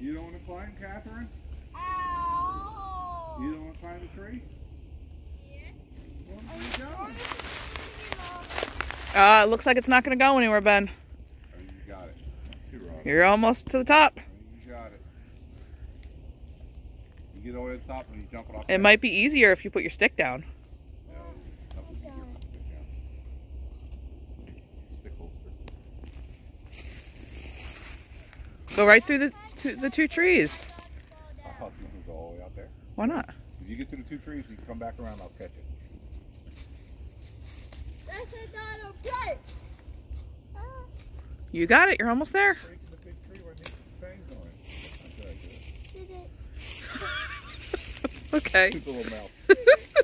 You don't want to climb, Catherine? Ow. You don't want to climb the tree? Yeah. Uh, it looks like it's not going to go anywhere, Ben. You got it. You're almost to the top. You got it. You get over the top and you jump it off. It might be easier if you put your stick down. Go right through the two, the two trees. Oh, you can go all the way out there. Why not? If you get to the two trees, you can come back around. I'll catch it. This is not okay. Ah. You got it. You're almost there. Straight to the big tree where Nick's fangs on it. That's not a good idea. Okay.